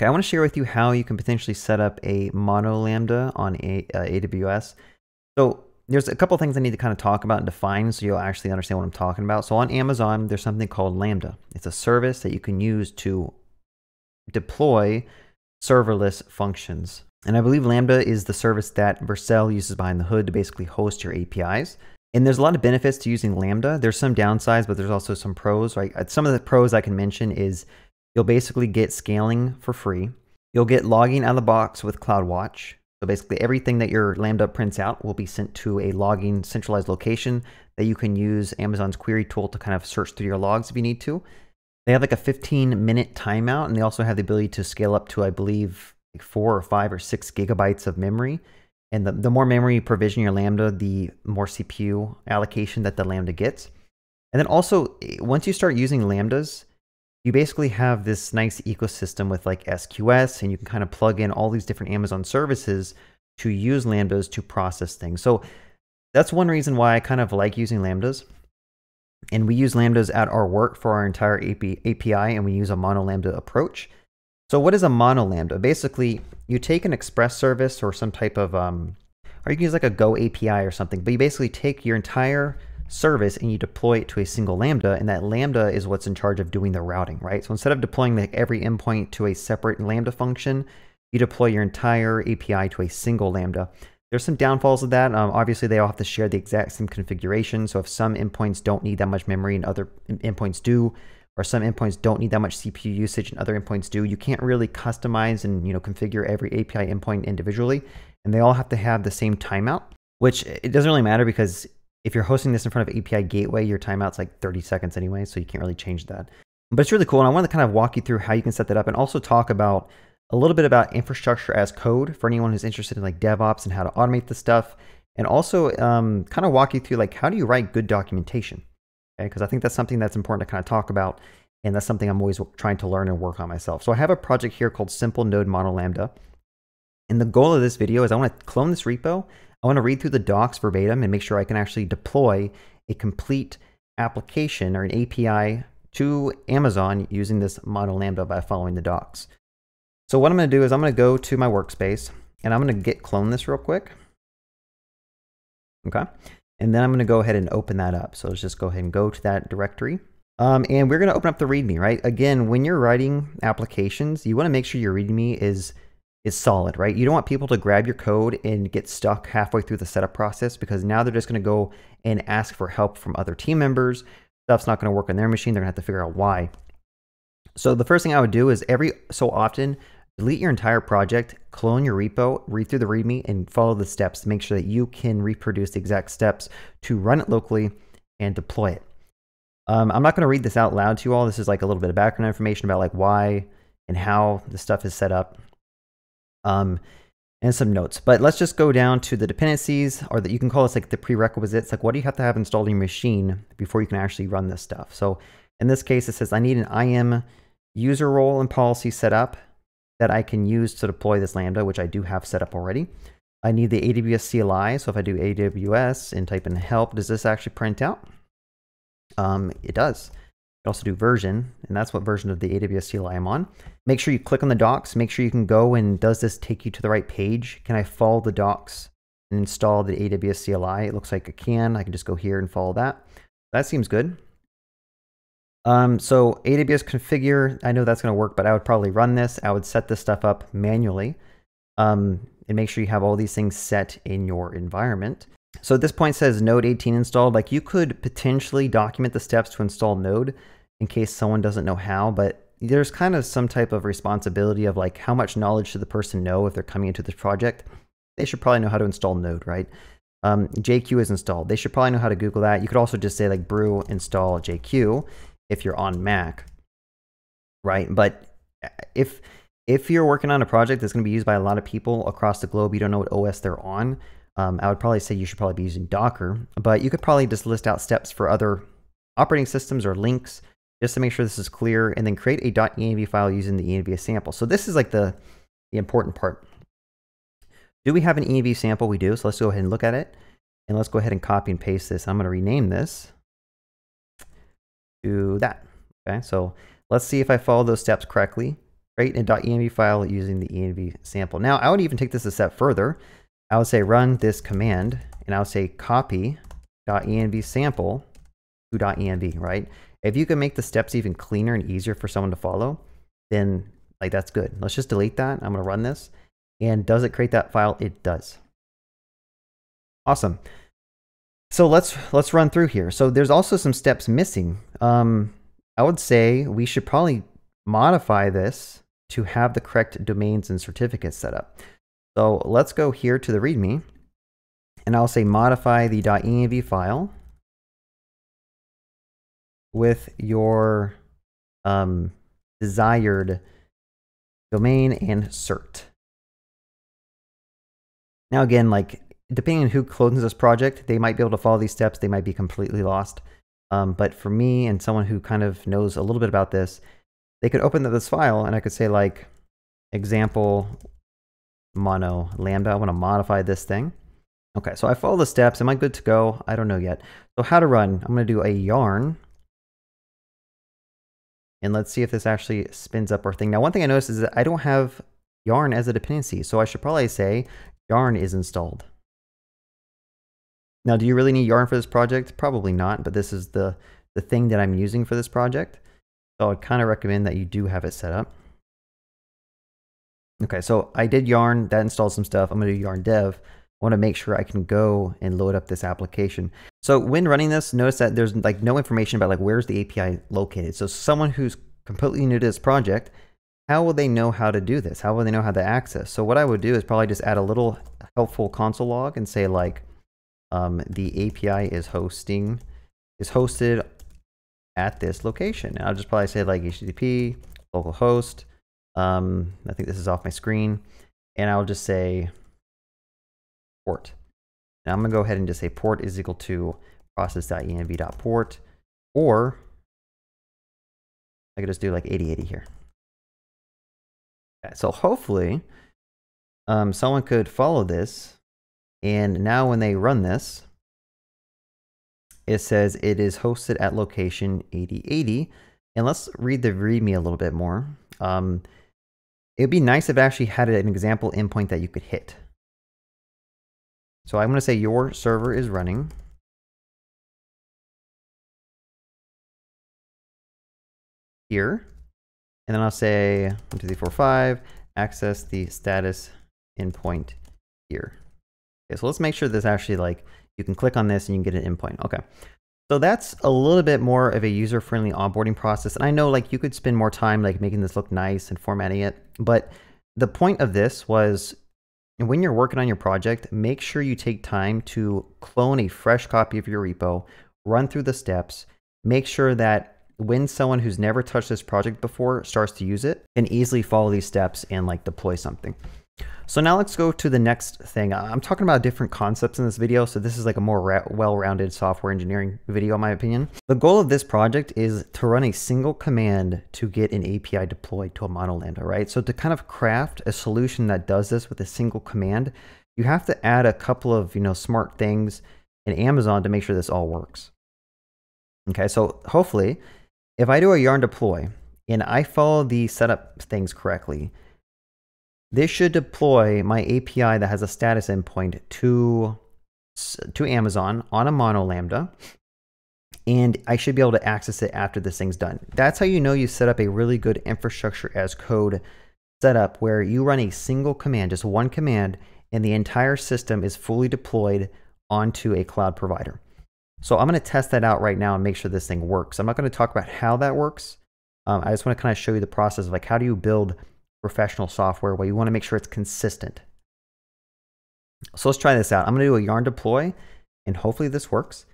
Okay, I want to share with you how you can potentially set up a mono lambda on a, uh, AWS. So there's a couple things I need to kind of talk about and define so you'll actually understand what I'm talking about. So on Amazon, there's something called Lambda. It's a service that you can use to deploy serverless functions. And I believe Lambda is the service that Vercel uses behind the hood to basically host your APIs. And there's a lot of benefits to using Lambda. There's some downsides, but there's also some pros. Right? Uh, some of the pros I can mention is you'll basically get scaling for free. You'll get logging out of the box with CloudWatch. So basically everything that your Lambda prints out will be sent to a logging centralized location that you can use Amazon's query tool to kind of search through your logs if you need to. They have like a 15 minute timeout and they also have the ability to scale up to, I believe, like four or five or six gigabytes of memory. And the, the more memory you provision your Lambda, the more CPU allocation that the Lambda gets. And then also, eh, once you start using Lambdas, you basically have this nice ecosystem with like SQS, and you can kind of plug in all these different Amazon services to use Lambdas to process things. So that's one reason why I kind of like using Lambdas. And we use Lambdas at our work for our entire API, and we use a mono Lambda approach. So what is a mono Lambda? Basically, you take an Express service or some type of, um, or you can use like a Go API or something, but you basically take your entire service and you deploy it to a single Lambda, and that Lambda is what's in charge of doing the routing, right? So instead of deploying like every endpoint to a separate Lambda function, you deploy your entire API to a single Lambda. There's some downfalls of that. Um, obviously, they all have to share the exact same configuration. So if some endpoints don't need that much memory and other endpoints do, or some endpoints don't need that much CPU usage and other endpoints do, you can't really customize and you know configure every API endpoint individually. And they all have to have the same timeout, which it doesn't really matter because if you're hosting this in front of API gateway, your timeout's like 30 seconds anyway, so you can't really change that. But it's really cool, and I want to kind of walk you through how you can set that up and also talk about a little bit about infrastructure as code for anyone who's interested in like DevOps and how to automate this stuff, and also um, kind of walk you through like how do you write good documentation, okay? Because I think that's something that's important to kind of talk about, and that's something I'm always trying to learn and work on myself. So I have a project here called Simple Node Mono Lambda, and the goal of this video is I want to clone this repo I want to read through the docs verbatim and make sure I can actually deploy a complete application or an API to Amazon using this mono lambda by following the docs. So what I'm going to do is I'm going to go to my workspace and I'm going to git clone this real quick. Okay. And then I'm going to go ahead and open that up. So let's just go ahead and go to that directory. Um, and we're going to open up the README, right? Again, when you're writing applications, you want to make sure your README is is solid, right? You don't want people to grab your code and get stuck halfway through the setup process because now they're just going to go and ask for help from other team members. Stuff's not going to work on their machine. They're going to have to figure out why. So the first thing I would do is every so often delete your entire project, clone your repo, read through the README, and follow the steps to make sure that you can reproduce the exact steps to run it locally and deploy it. Um, I'm not going to read this out loud to you all. This is like a little bit of background information about like why and how the stuff is set up um, and some notes. But let's just go down to the dependencies, or that you can call this like the prerequisites. Like, what do you have to have installed in your machine before you can actually run this stuff? So in this case, it says I need an IAM user role and policy set up that I can use to deploy this Lambda, which I do have set up already. I need the AWS CLI. So if I do AWS and type in help, does this actually print out? Um, it does also do version, and that's what version of the AWS CLI I'm on. Make sure you click on the docs. Make sure you can go and does this take you to the right page? Can I follow the docs and install the AWS CLI? It looks like I can. I can just go here and follow that. That seems good. Um, so AWS configure, I know that's going to work, but I would probably run this. I would set this stuff up manually um, and make sure you have all these things set in your environment. So at this point says Node 18 installed. Like you could potentially document the steps to install Node in case someone doesn't know how, but there's kind of some type of responsibility of like how much knowledge should the person know if they're coming into this project. They should probably know how to install Node, right? Um, JQ is installed. They should probably know how to Google that. You could also just say like brew install JQ if you're on Mac, right? But if if you're working on a project that's going to be used by a lot of people across the globe, you don't know what OS they're on um, I would probably say you should probably be using Docker, but you could probably just list out steps for other operating systems or links just to make sure this is clear and then create a .env file using the env sample. So this is like the, the important part. Do we have an env sample? We do. So let's go ahead and look at it. And let's go ahead and copy and paste this. I'm going to rename this to that. Okay, so let's see if I follow those steps correctly. create a .env file using the env sample. Now, I would even take this a step further. I would say run this command, and I would say copy .env sample to .env, right? If you can make the steps even cleaner and easier for someone to follow, then like that's good. Let's just delete that. I'm going to run this. And does it create that file? It does. Awesome. So let's let's run through here. So there's also some steps missing. Um, I would say we should probably modify this to have the correct domains and certificates set up. So let's go here to the README, and I'll say modify the .env file with your um, desired domain and cert. Now again, like depending on who clones this project, they might be able to follow these steps. They might be completely lost. Um, but for me and someone who kind of knows a little bit about this, they could open up this file and I could say like example mono lambda. I want to modify this thing. Okay, so I follow the steps. Am I good to go? I don't know yet. So how to run? I'm going to do a yarn. And let's see if this actually spins up our thing. Now, one thing I noticed is that I don't have yarn as a dependency. So I should probably say yarn is installed. Now, do you really need yarn for this project? Probably not, but this is the, the thing that I'm using for this project. So I'd kind of recommend that you do have it set up. Okay, so I did yarn, that installed some stuff. I'm gonna do yarn dev. I wanna make sure I can go and load up this application. So when running this, notice that there's like no information about like where's the API located. So someone who's completely new to this project, how will they know how to do this? How will they know how to access? So what I would do is probably just add a little helpful console log and say like, um, the API is hosting, is hosted at this location. And I'll just probably say like HTTP, localhost. Um, I think this is off my screen. And I'll just say port. Now I'm gonna go ahead and just say port is equal to process.env.port, or I could just do like 8080 here. Okay, so hopefully um, someone could follow this and now when they run this, it says it is hosted at location 8080. And let's read the README a little bit more. Um, it'd be nice if it actually had an example endpoint that you could hit. So I'm going to say your server is running. Here. And then I'll say 1, 2, 3, 4, 5, access the status endpoint here. Okay, so let's make sure this actually like, you can click on this and you can get an endpoint. Okay. So that's a little bit more of a user-friendly onboarding process. And I know like you could spend more time like making this look nice and formatting it, but the point of this was when you're working on your project, make sure you take time to clone a fresh copy of your repo, run through the steps, make sure that when someone who's never touched this project before starts to use it, can easily follow these steps and like deploy something. So now let's go to the next thing. I'm talking about different concepts in this video, so this is like a more well-rounded software engineering video in my opinion. The goal of this project is to run a single command to get an API deployed to a monolambda, right? So to kind of craft a solution that does this with a single command, you have to add a couple of, you know, smart things in Amazon to make sure this all works. Okay, so hopefully, if I do a yarn deploy and I follow the setup things correctly, this should deploy my API that has a status endpoint to, to Amazon on a Mono Lambda. And I should be able to access it after this thing's done. That's how you know you set up a really good infrastructure as code setup where you run a single command, just one command, and the entire system is fully deployed onto a cloud provider. So I'm going to test that out right now and make sure this thing works. I'm not going to talk about how that works. Um, I just want to kind of show you the process of like how do you build professional software where you want to make sure it's consistent. So let's try this out. I'm going to do a yarn deploy and hopefully this works.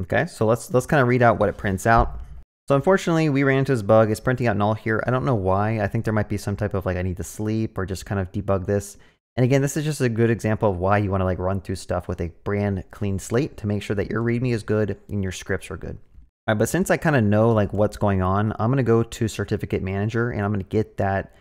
Okay, so let's let's kind of read out what it prints out. So unfortunately, we ran into this bug. It's printing out null here. I don't know why. I think there might be some type of like I need to sleep or just kind of debug this. And again, this is just a good example of why you want to like run through stuff with a brand clean slate to make sure that your README is good and your scripts are good. All right, but since I kind of know like what's going on, I'm going to go to certificate manager and I'm going to get that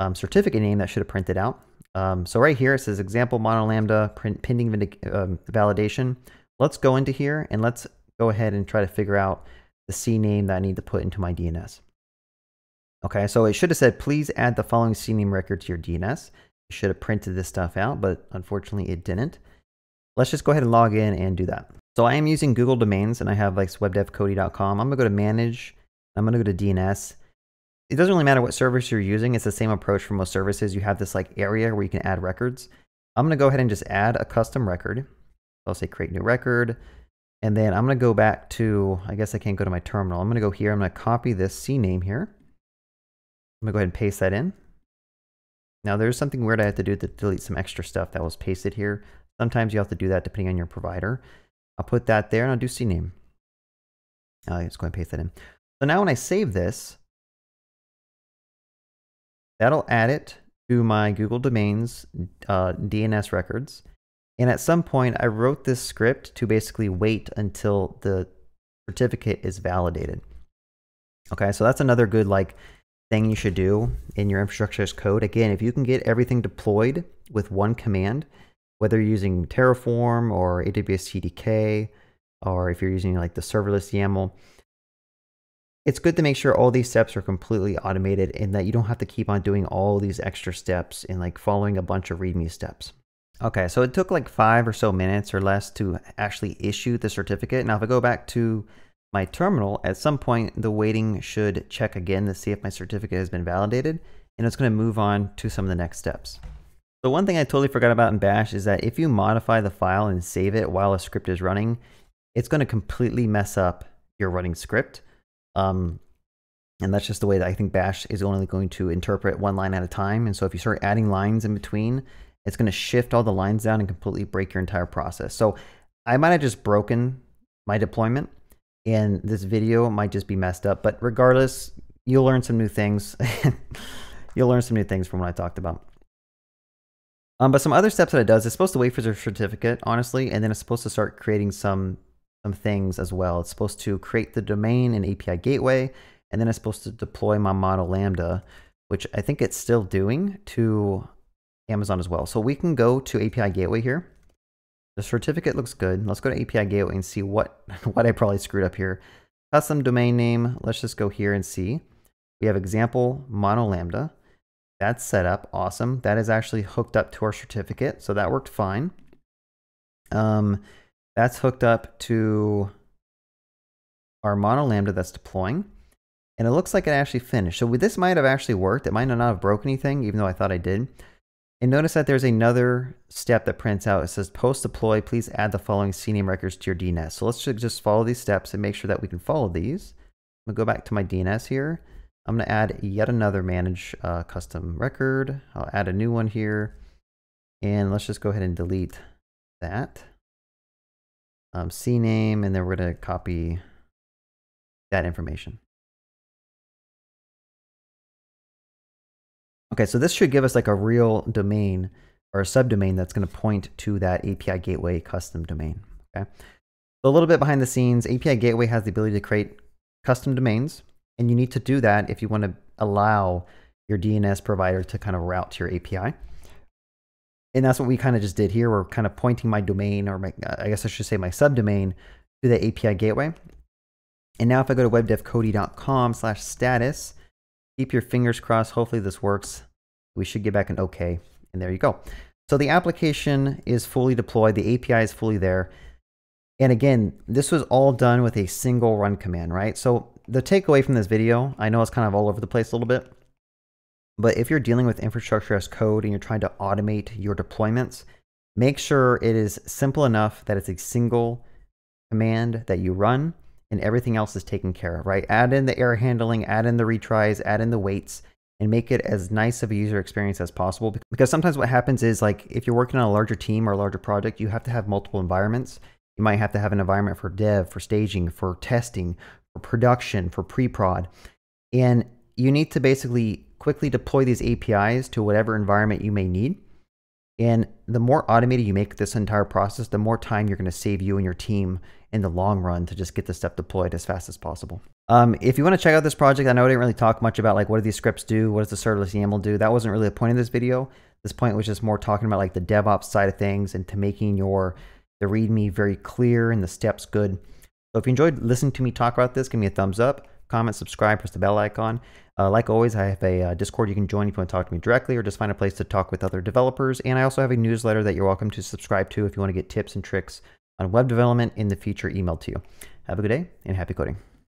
um, certificate name that should have printed out. Um, so right here, it says example mono lambda print, pending um, validation. Let's go into here and let's go ahead and try to figure out the CNAME that I need to put into my DNS. Okay, so it should have said, please add the following CNAME record to your DNS. It should have printed this stuff out, but unfortunately it didn't. Let's just go ahead and log in and do that. So I am using Google Domains and I have like webdevcody.com. I'm gonna go to manage, I'm gonna go to DNS. It doesn't really matter what service you're using. It's the same approach for most services. You have this like area where you can add records. I'm gonna go ahead and just add a custom record. I'll say create new record. And then I'm gonna go back to, I guess I can't go to my terminal. I'm gonna go here, I'm gonna copy this CNAME here. I'm gonna go ahead and paste that in. Now there's something weird I have to do to delete some extra stuff that was pasted here. Sometimes you have to do that depending on your provider. I'll put that there and I'll do CNAME. Uh, let's go and paste that in. So now when I save this, that'll add it to my Google Domains uh, DNS records. And at some point, I wrote this script to basically wait until the certificate is validated. Okay, so that's another good like thing you should do in your infrastructure as code. Again, if you can get everything deployed with one command, whether you're using Terraform or AWS CDK, or if you're using like the serverless YAML, it's good to make sure all these steps are completely automated and that you don't have to keep on doing all these extra steps and like following a bunch of README steps. Okay, so it took like five or so minutes or less to actually issue the certificate. Now, if I go back to my terminal, at some point the waiting should check again to see if my certificate has been validated, and it's going to move on to some of the next steps. So one thing I totally forgot about in Bash is that if you modify the file and save it while a script is running, it's going to completely mess up your running script. Um, and that's just the way that I think Bash is only going to interpret one line at a time. And so if you start adding lines in between, it's going to shift all the lines down and completely break your entire process. So I might have just broken my deployment and this video might just be messed up. But regardless, you'll learn some new things. you'll learn some new things from what I talked about. Um, but some other steps that it does, it's supposed to wait for the certificate, honestly, and then it's supposed to start creating some some things as well. It's supposed to create the domain and API gateway, and then it's supposed to deploy my mono Lambda, which I think it's still doing to Amazon as well. So we can go to API gateway here. The certificate looks good. Let's go to API Gateway and see what, what I probably screwed up here. Custom domain name. Let's just go here and see. We have example mono lambda. That's set up. Awesome. That is actually hooked up to our certificate. So that worked fine. Um, that's hooked up to our mono lambda that's deploying. And it looks like it actually finished. So this might have actually worked. It might not have broke anything, even though I thought I did. And notice that there's another step that prints out. It says post deploy, please add the following CNAME records to your DNS. So let's just follow these steps and make sure that we can follow these. I'm gonna go back to my DNS here. I'm gonna add yet another manage uh, custom record. I'll add a new one here. And let's just go ahead and delete that. Um, CNAME, and then we're gonna copy that information. Okay, so this should give us like a real domain or a subdomain that's going to point to that API Gateway custom domain. Okay, so a little bit behind the scenes, API Gateway has the ability to create custom domains, and you need to do that if you want to allow your DNS provider to kind of route to your API. And that's what we kind of just did here. We're kind of pointing my domain, or my, I guess I should say my subdomain, to the API Gateway. And now if I go to webdevcody.com slash status, Keep your fingers crossed. Hopefully this works. We should get back an OK. And there you go. So the application is fully deployed. The API is fully there. And again, this was all done with a single run command, right? So the takeaway from this video, I know it's kind of all over the place a little bit, but if you're dealing with infrastructure as code and you're trying to automate your deployments, make sure it is simple enough that it's a single command that you run and everything else is taken care of, right? Add in the error handling, add in the retries, add in the waits, and make it as nice of a user experience as possible. Because sometimes what happens is like if you're working on a larger team or a larger project, you have to have multiple environments. You might have to have an environment for dev, for staging, for testing, for production, for pre-prod. And you need to basically quickly deploy these APIs to whatever environment you may need. And the more automated you make this entire process, the more time you're going to save you and your team in the long run to just get the stuff deployed as fast as possible. Um, if you want to check out this project, I know I didn't really talk much about like what do these scripts do, what does the serverless YAML do. That wasn't really the point of this video. This point was just more talking about like the DevOps side of things and to making your the README very clear and the steps good. So if you enjoyed listening to me talk about this, give me a thumbs up. Comment, subscribe, press the bell icon. Uh, like always, I have a uh, Discord you can join if you want to talk to me directly or just find a place to talk with other developers. And I also have a newsletter that you're welcome to subscribe to if you want to get tips and tricks on web development in the future emailed to you. Have a good day and happy coding.